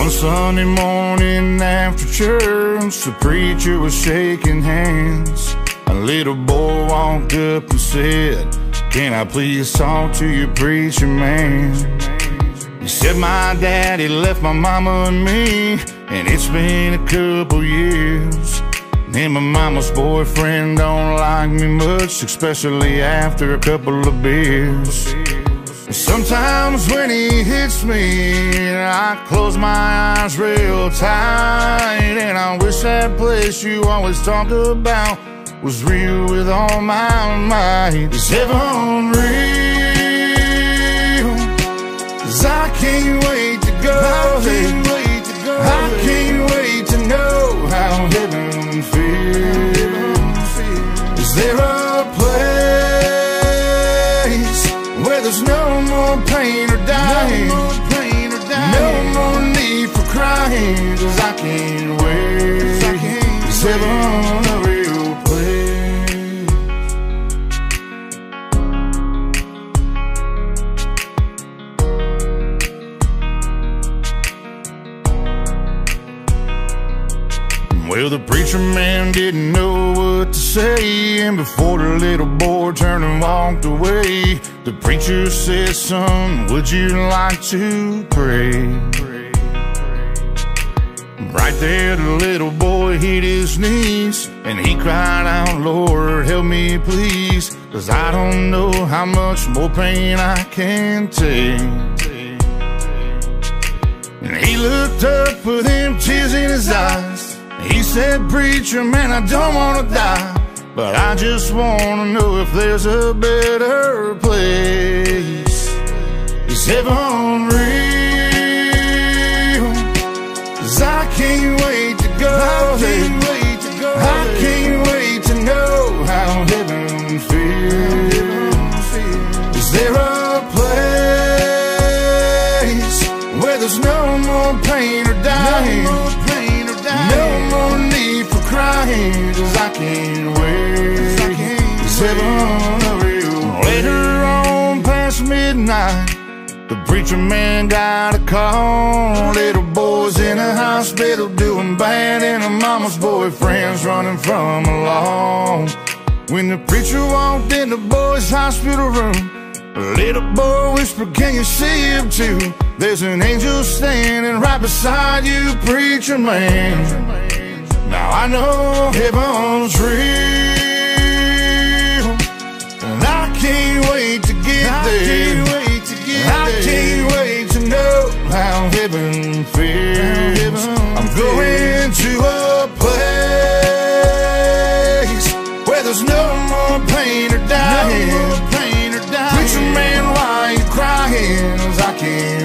One Sunday morning after church, the preacher was shaking hands. A little boy walked up and said, Can I please talk to you, preacher man? He said, My daddy left my mama and me, and it's been a couple years. And my mama's boyfriend don't like me much, especially after a couple of beers. Sometimes when he hits me, I close my eyes real tight. And I wish that place you always talked about was real with all my might. Is heaven real? Well, the preacher man didn't know what to say, and before the little boy turned and walked away, the preacher said, Son, would you like to pray? Right there, the little boy hit his knees, and he cried out, Lord, help me please, cause I don't know how much more pain I can take. And he looked up with them tears in his eyes. He said, Preacher, man, I don't want to die. But I just want to know if there's a better place. Is heaven real? Cause I can't wait crying. Cause I can't wait. Is heaven a real Later on past midnight the preacher man got a call. Little boy's in a hospital doing bad, and her mama's boyfriend's running from a law. When the preacher walked in the boy's hospital room, a little boy whispered, Can you see him too? There's an angel standing right beside you, preacher man. Now I know heaven's real, and I can't wait to get I there. Can't wait to get I there. can't wait to know how heaven feels. I'm going to a place where there's no more pain or dying. No more pain or dying. Preacher man, why you crying? I can't.